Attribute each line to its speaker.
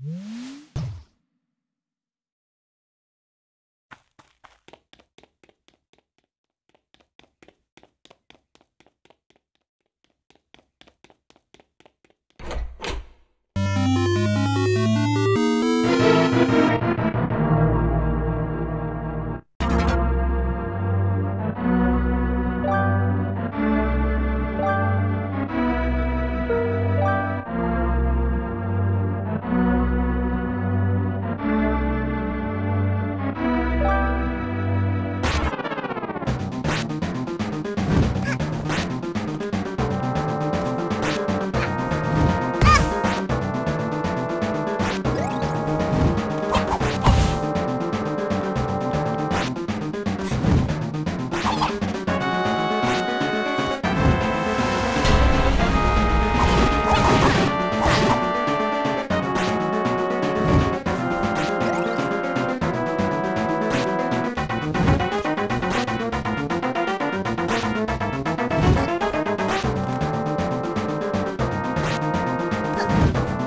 Speaker 1: you you